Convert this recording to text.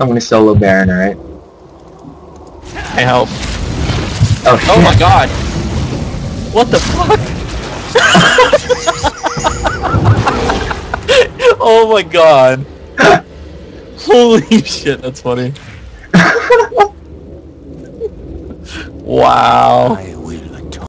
I'm gonna solo Baron, alright? I help. Oh, Oh my god! What the fuck? oh my god! Holy shit, that's funny. Wow.